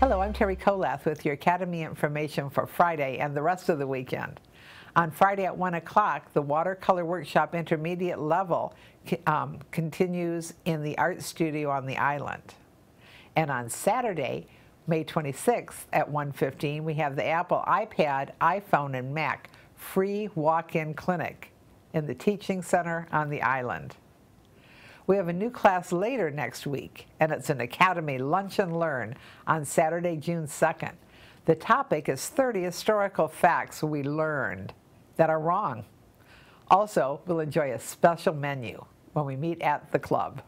Hello, I'm Terry Kolath with your Academy information for Friday and the rest of the weekend. On Friday at 1 o'clock, the Watercolor Workshop Intermediate Level um, continues in the Art Studio on the island. And on Saturday, May 26th at 1.15, we have the Apple iPad, iPhone, and Mac free walk-in clinic in the Teaching Center on the island. We have a new class later next week, and it's an Academy Lunch and Learn on Saturday, June 2nd. The topic is 30 historical facts we learned that are wrong. Also, we'll enjoy a special menu when we meet at the club.